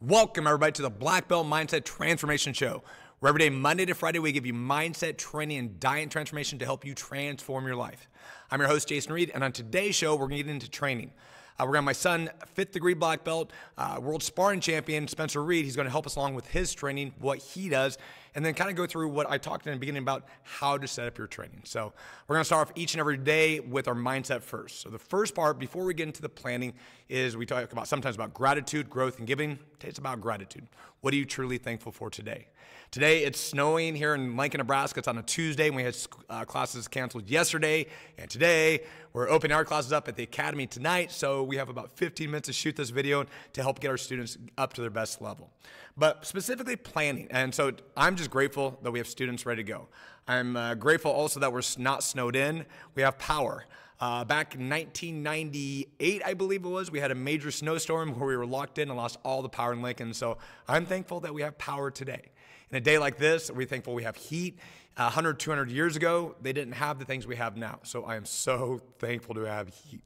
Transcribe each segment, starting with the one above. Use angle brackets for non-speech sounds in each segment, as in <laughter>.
Welcome, everybody, to the Black Belt Mindset Transformation Show, where every day, Monday to Friday, we give you mindset training and diet transformation to help you transform your life. I'm your host, Jason Reed, and on today's show, we're going to get into training. Uh, we're going to have my son, fifth degree black belt, uh, world sparring champion, Spencer Reed. He's going to help us along with his training, what he does, and then kind of go through what I talked in the beginning about how to set up your training. So we're going to start off each and every day with our mindset first. So the first part, before we get into the planning, is we talk about sometimes about gratitude, growth, and giving. It's about gratitude. What are you truly thankful for today? Today it's snowing here in Lincoln, Nebraska. It's on a Tuesday, and we had uh, classes canceled yesterday. And today we're opening our classes up at the academy tonight. So we have about 15 minutes to shoot this video to help get our students up to their best level. But specifically planning. And so I'm just grateful that we have students ready to go. I'm uh, grateful also that we're not snowed in. We have power. Uh, back in 1998, I believe it was, we had a major snowstorm where we were locked in and lost all the power in Lincoln. So I'm thankful that we have power today. In a day like this, we're thankful we have heat. Uh, 100, 200 years ago, they didn't have the things we have now. So I am so thankful to have heat.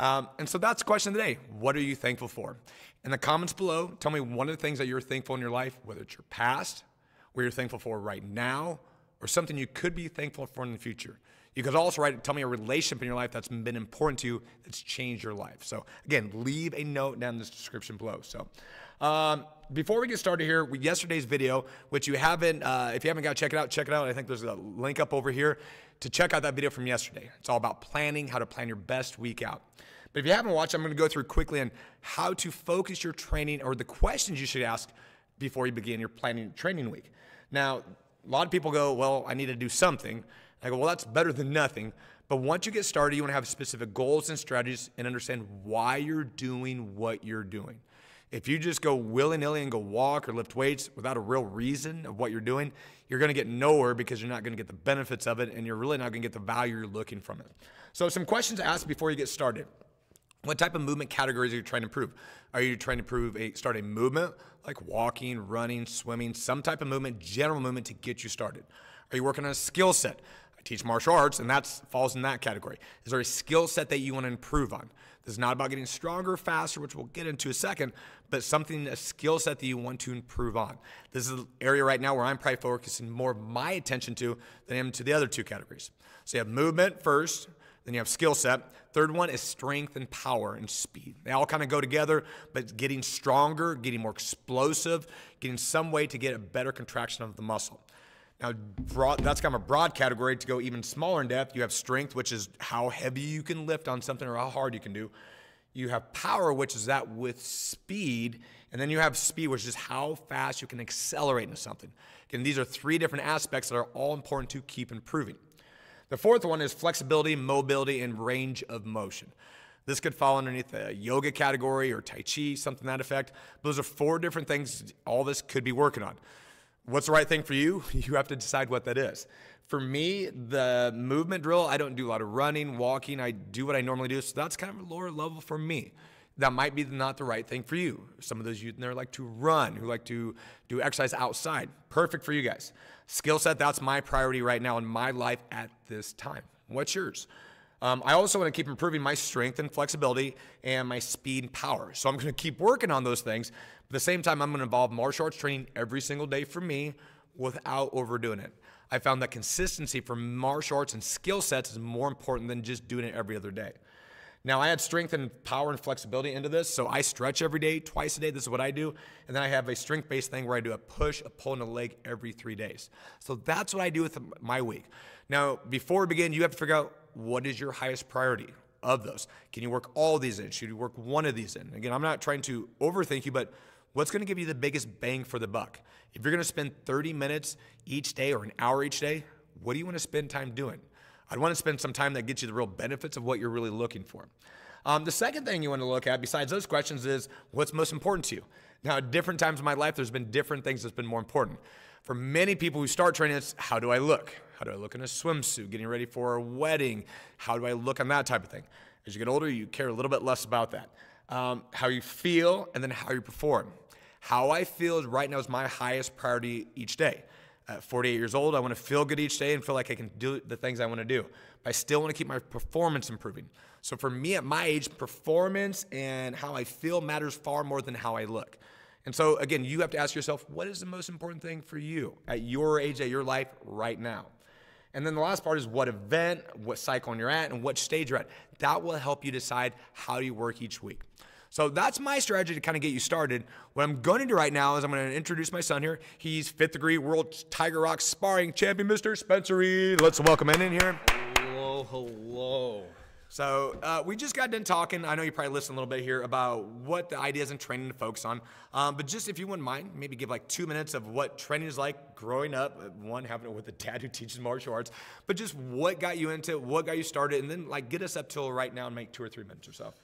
Um, and so that's the question of the day. What are you thankful for? In the comments below, tell me one of the things that you're thankful in your life, whether it's your past, what you're thankful for right now, or something you could be thankful for in the future. You could also write, tell me a relationship in your life that's been important to you that's changed your life. So again, leave a note down in this description below. So um, before we get started here, we, yesterday's video, which you haven't, uh, if you haven't got to check it out, check it out. I think there's a link up over here to check out that video from yesterday. It's all about planning, how to plan your best week out. But if you haven't watched, I'm going to go through quickly on how to focus your training or the questions you should ask before you begin your planning training week. Now, a lot of people go, well, I need to do something. I go, well, that's better than nothing. But once you get started, you want to have specific goals and strategies and understand why you're doing what you're doing. If you just go willy nilly and go walk or lift weights without a real reason of what you're doing, you're going to get nowhere because you're not going to get the benefits of it and you're really not going to get the value you're looking from it. So, some questions to ask before you get started. What type of movement categories are you trying to improve? Are you trying to improve a start a movement like walking, running, swimming, some type of movement, general movement to get you started? Are you working on a skill set? I teach martial arts, and that falls in that category. Is there a skill set that you want to improve on? This is not about getting stronger, faster, which we'll get into a second, but something, a skill set that you want to improve on. This is an area right now where I'm probably focusing more of my attention to than I am to the other two categories. So you have movement first, then you have skill set. Third one is strength and power and speed. They all kind of go together, but getting stronger, getting more explosive, getting some way to get a better contraction of the muscle. Now, broad, that's kind of a broad category. To go even smaller in depth, you have strength, which is how heavy you can lift on something or how hard you can do. You have power, which is that with speed. And then you have speed, which is how fast you can accelerate into something. Again, these are three different aspects that are all important to keep improving. The fourth one is flexibility, mobility, and range of motion. This could fall underneath the yoga category or Tai Chi, something that effect. Those are four different things all this could be working on. What's the right thing for you? <laughs> You have to decide what that is. For me, the movement drill, I don't do a lot of running, walking. I do what I normally do. So that's kind of a lower level for me. That might be not the right thing for you. Some of those youth in there like to run, who like to do exercise outside. Perfect for you guys. Skill set, that's my priority right now in my life at this time. What's yours? Um, I also want to keep improving my strength and flexibility and my speed and power. So I'm going to keep working on those things. At the same time, I'm going to involve martial arts training every single day for me without overdoing it. I found that consistency for martial arts and skill sets is more important than just doing it every other day. Now, I add strength and power and flexibility into this. So I stretch every day, twice a day. This is what I do. And then I have a strength based thing where I do a push, a pull, and a leg every three days. So that's what I do with my week. Now, before we begin, you have to figure out what is your highest priority of those? Can you work all these in? Should you work one of these in? Again, I'm not trying to overthink you, but what's going to give you the biggest bang for the buck? If you're going to spend 30 minutes each day or an hour each day, what do you want to spend time doing? I'd want to spend some time that gets you the real benefits of what you're really looking for. Um, the second thing you want to look at, besides those questions, is what's most important to you. Now, at different times in my life, there's been different things that's been more important. For many people who start training, it's how do I look? How do I look in a swimsuit, getting ready for a wedding? How do I look on that type of thing? As you get older, you care a little bit less about that. Um, how you feel, and then how you perform. How I feel right now is my highest priority each day. At 48 years old, I want to feel good each day and feel like I can do the things I want to do. But I still want to keep my performance improving. So for me at my age, performance and how I feel matters far more than how I look. And so, again, you have to ask yourself, what is the most important thing for you at your age, at your life right now? And then the last part is what event, what cycle you're at, and what stage you're at. That will help you decide how you work each week. So that's my strategy to kind of get you started. What I'm going to do right now is I'm going to introduce my son here. He's fifth degree world Tiger Rock sparring champion, Mr. Spencer Reed. Let's welcome him in here. Hello, hello. So uh, we just got done talking. I know you probably listened a little bit here about what the ideas and training to focus on. Um, but just if you wouldn't mind, maybe give like two minutes of what training is like growing up. One, having it with a dad who teaches martial arts, but just what got you into it, what got you started, and then like get us up till right now and make two or three minutes or so.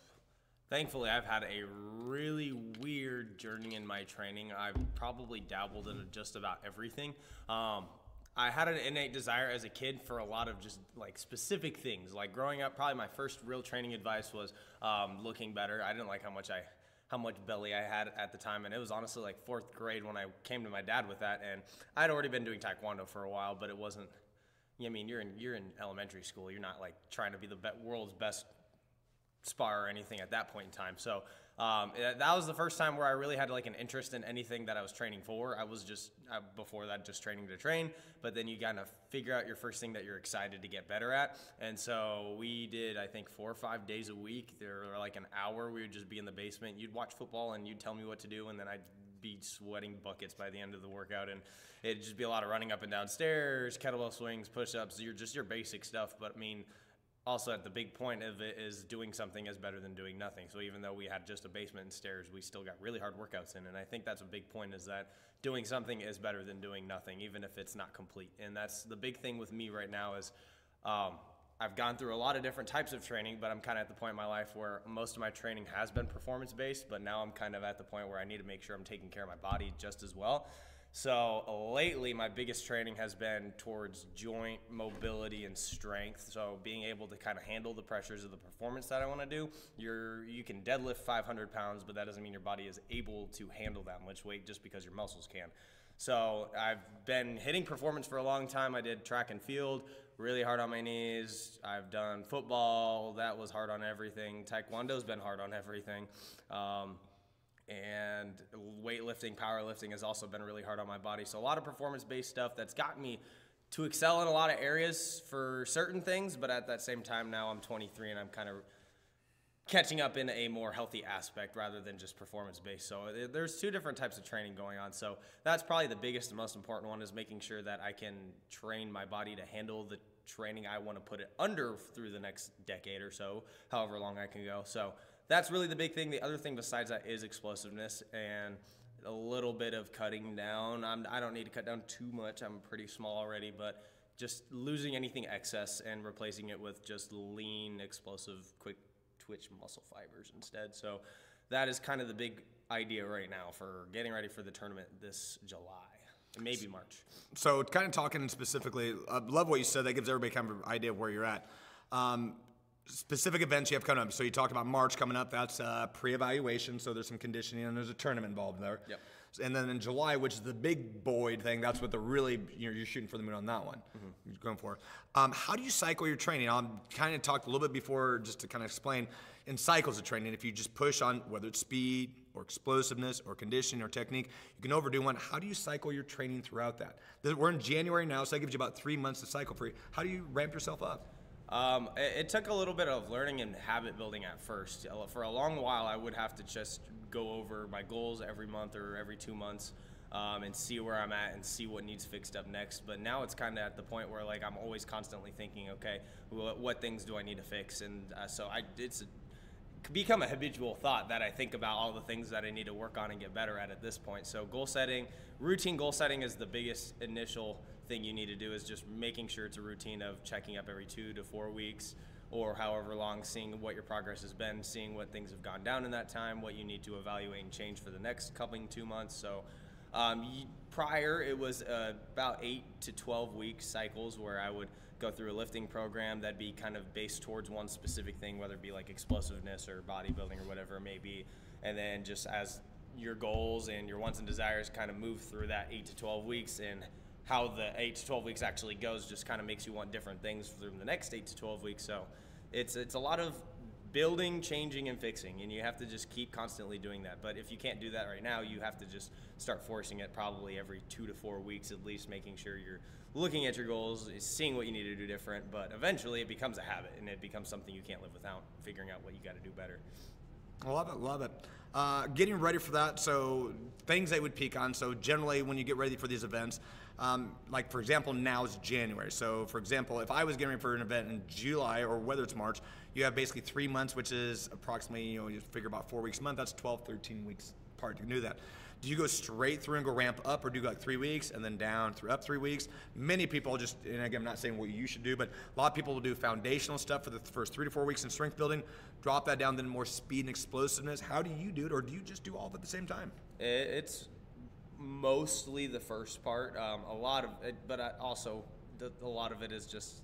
Thankfully, I've had a really weird journey in my training. I've probably dabbled in just about everything. Um, I had an innate desire as a kid for a lot of just like specific things. Like growing up, probably my first real training advice was um, looking better. I didn't like how much I how much belly I had at the time, and it was honestly like fourth grade when I came to my dad with that. And I'd already been doing taekwondo for a while, but it wasn't. I mean, you're in you're in elementary school. You're not like trying to be the world's best spar or anything at that point in time. So um, that was the first time where I really had like an interest in anything that I was training for. I was just uh, before that just training to train, but then you kind of figure out your first thing that you're excited to get better at. And so we did I think four or five days a week. There were like an hour. We would just be in the basement. You'd watch football and you'd tell me what to do, and then I'd be sweating buckets by the end of the workout and it'd just be a lot of running up and down stairs kettlebell swings push-ups you're just your basic stuff but i mean also at the big point of it is doing something is better than doing nothing. So even though we had just a basement and stairs, we still got really hard workouts in. And I think that's a big point is that doing something is better than doing nothing, even if it's not complete. And that's the big thing with me right now is um, I've gone through a lot of different types of training, but I'm kind of at the point in my life where most of my training has been performance based, but now I'm kind of at the point where I need to make sure I'm taking care of my body just as well. So lately, my biggest training has been towards joint mobility and strength. So being able to kind of handle the pressures of the performance that I want to do. You're you can deadlift 500 pounds, but that doesn't mean your body is able to handle that much weight just because your muscles can. So I've been hitting performance for a long time. I did track and field, really hard on my knees. I've done football, that was hard on everything. Taekwondo's been hard on everything. Um, and weightlifting, powerlifting has also been really hard on my body. So a lot of performance-based stuff that's gotten me to excel in a lot of areas for certain things, but at that same time now I'm 23 and I'm kind of catching up in a more healthy aspect rather than just performance based. So uh, there's two different types of training going on. So that's probably the biggest and most important one is making sure that I can train my body to handle the training I want to put it under through the next decade or so, however long I can go. So that's really the big thing. The other thing besides that is explosiveness and a little bit of cutting down. I'm, I do not need to cut down too much. I'm pretty small already, but just losing anything excess and replacing it with just lean, explosive, quick twitch muscle fibers instead. So that is kind of the big idea right now for getting ready for the tournament this July. Maybe March. So, kind of talking specifically, I love what you said. That gives everybody kind of an idea of where you're at. Um, specific events you have coming up. So you talked about March coming up. That's uh, pre-evaluation. So there's some conditioning and there's a tournament involved there. Yep. And then in July, which is the big Boyd thing, that's what the really you know, you're shooting for the moon on that one. Mm-hmm. You're going for. Um, how do you cycle your training? I am kind of talked a little bit before just to kind of explain in cycles of training. If you just push on whether it's speed or explosiveness or conditioning or technique, you can overdo one. How do you cycle your training throughout that? We're in January now, so that gives you about three months to cycle for you. How do you ramp yourself up? Um, it, it, took a little bit of learning and habit building at first. For a long while, I would have to just go over my goals every month or every two months um, and see where I'm at and see what needs fixed up next. But now it's kind of at the point where like I'm always constantly thinking, okay, what, what things do I need to fix? And uh, so I it's become a habitual thought that I think about all the things that I need to work on and get better at at this point. So goal setting, routine goal setting is the biggest initial thing you need to do is just making sure it's a routine of checking up every two to four weeks or however long, seeing what your progress has been, seeing what things have gone down in that time, what you need to evaluate and change for the next coming two months. So um, prior, it was uh, about eight to 12 week cycles where I would go through a lifting program that'd be kind of based towards one specific thing, whether it be like explosiveness or bodybuilding or whatever it may be. And then just as your goals and your wants and desires kind of move through that eight to 12 weeks and how the eight to 12 weeks actually goes just kind of makes you want different things through the next eight to 12 weeks. So it's, it's a lot of building, changing, and fixing, and you have to just keep constantly doing that. But if you can't do that right now, you have to just start forcing it probably every two to four weeks at least, making sure you're looking at your goals, seeing what you need to do different. But eventually, it becomes a habit, and it becomes something you can't live without. Figuring out what you got to do better. I love it, love it. Uh, getting ready for that, so things they would peak on. So generally, when you get ready for these events, um, like for example, now is January. So for example, if I was getting ready for an event in July or whether it's March, you have basically three months, which is approximately, you know, you figure about four weeks a month. That's 12, 13 weeks apart. You knew that. Do you go straight through and go ramp up, or do you go like three weeks and then down through up three weeks? Many people just, and again, I'm not saying what you should do, but a lot of people will do foundational stuff for the first three to four weeks in strength building, drop that down, then more speed and explosiveness. How do you do it, or do you just do all of it at the same time? It's mostly the first part. Um, a lot of it, but also the, a lot of it is just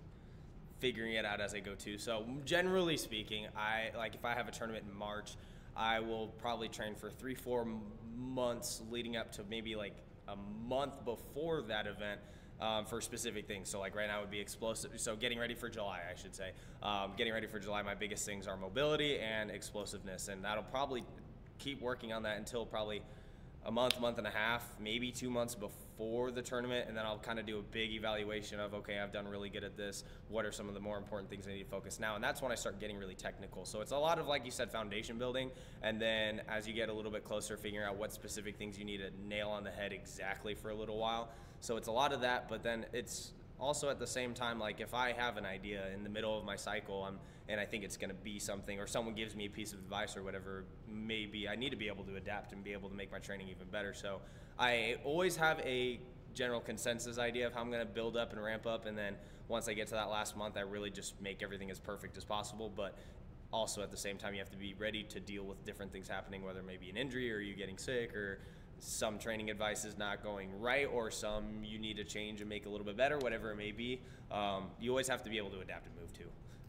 figuring it out as I go too. So generally speaking, I like if I have a tournament in March, I will probably train for three, four months leading up to maybe like a month before that event. Um, for specific things. So like right now would be explosive. So getting ready for July, I should say. Um, getting ready for July, my biggest things are mobility and explosiveness, and that'll probably keep working on that until probably a month, month and a half, maybe two months before the tournament, and then I'll kind of do a big evaluation of okay, I've done really good at this. What are some of the more important things I need to focus now? And that's when I start getting really technical. So it's a lot of like you said, foundation building, and then as you get a little bit closer, figuring out what specific things you need to nail on the head exactly for a little while. So it's a lot of that, but then it's also at the same time like if i have an idea in the middle of my cycle I'm, and i think it's going to be something or someone gives me a piece of advice or whatever maybe i need to be able to adapt and be able to make my training even better. So i always have a general consensus idea of how i'm going to build up and ramp up and then once i get to that last month i really just make everything as perfect as possible. But also at the same time you have to be ready to deal with different things happening whether it may be an injury or you getting sick or some training advice is not going right or some you need to change and make a little bit better, whatever it may be. Um, you always have to be able to adapt and move to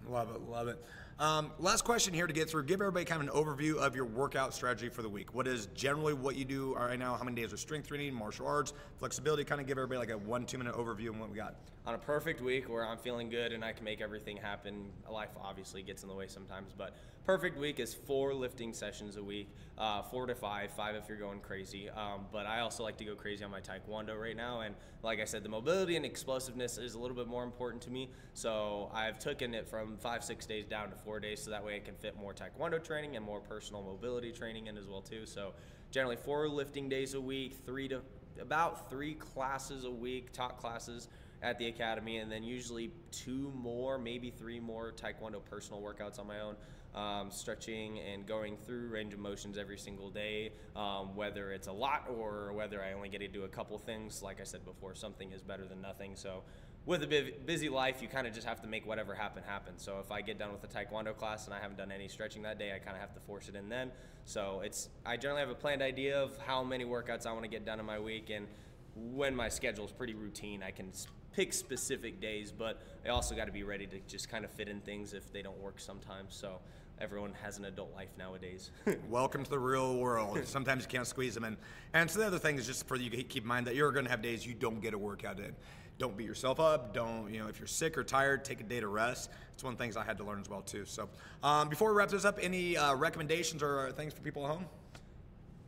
Love it, love it. Um, last question here to get through. Give everybody kind of an overview of your workout strategy for the week. What is generally what you do right now? How many days of strength training, martial arts, flexibility? Kind of give everybody like a one, two minute overview of what we got. On a perfect week where I'm feeling good and I can make everything happen, life obviously gets in the way sometimes, but perfect week is four lifting sessions a week, uh, four to five, five if you're going crazy. Um, but I also like to go crazy on my taekwondo right now, and like I said, the mobility and explosiveness is a little bit more important to me. So I've taken it from five, six days down to four days, so that way I can fit more taekwondo training and more personal mobility training in as well too. So generally four lifting days a week, three to about three classes a week, top classes at the academy, and then usually two more, maybe three more taekwondo personal workouts on my own um, stretching and going through range of motions every single day, um, whether it's a lot or whether I only get to do a couple things. Like I said before, something is better than nothing. So with a busy life, you kind of just have to make whatever happen happen. So if I get done with a taekwondo class and I haven't done any stretching that day, I kind of have to force it in then. So it's I generally have a planned idea of how many workouts I want to get done in my week, and when my schedule is pretty routine, I can pick specific days. But I also got to be ready to just kind of fit in things if they don't work sometimes. So everyone has an adult life nowadays. <laughs> Welcome to the real world. <laughs> Sometimes you can't squeeze them in. And so the other thing is just for you to keep in mind that you're going to have days you don't get a workout in. Don't beat yourself up. Don't, you know, if you're sick or tired, take a day to rest. It's one of the things I had to learn as well, too. So um, before we wrap this up, any uh, recommendations or things for people at home?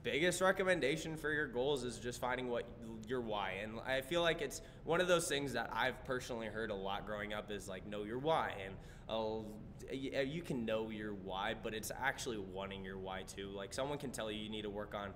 biggest recommendation for your goals is just finding what your why and i feel like it's one of those things that i've personally heard a lot growing up is like know your why and uh, you can know your why but it's actually wanting your why too like someone can tell you you need to work on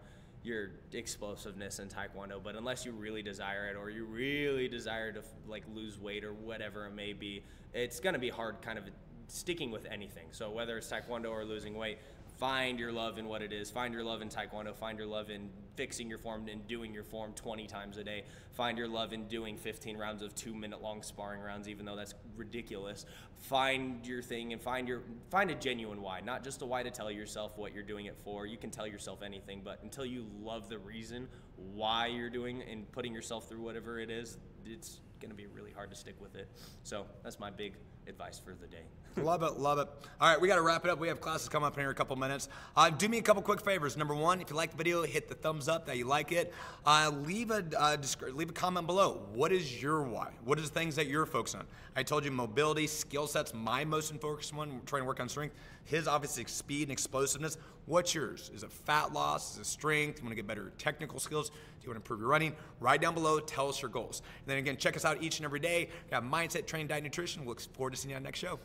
your explosiveness in taekwondo but unless you really desire it or you really desire to like lose weight or whatever it may be it's going to be hard kind of sticking with anything. So whether it's taekwondo or losing weight find your love in what it is. Find your love in Taekwondo. Find your love in fixing your form and doing your form 20 times a day. Find your love in doing 15 rounds of two minute long sparring rounds, even though that's ridiculous. Find your thing and find your find a genuine why, not just a why to tell yourself what you're doing it for. You can tell yourself anything, but until you love the reason why you're doing and putting yourself through whatever it is, it's going to be really hard to stick with it. So that's my big advice for the day. <laughs> love it, love it. All right, we got to wrap it up. We have classes coming up in here in a couple minutes. Uh, do me a couple quick favors. Number one, if you like the video, hit the thumbs up that you like it. Uh, leave a uh, leave a comment below. What is your why? What is the things that you're focused on? I told you mobility, skill sets, my most focused one, trying to work on strength. His obviously speed and explosiveness. What's yours? Is it fat loss? Is it strength? You want to get better technical skills? You want to improve your running? Write down below. Tell us your goals. And then again, check us out each and every day. We got mindset, training, diet, nutrition. We look forward to seeing you on the next show.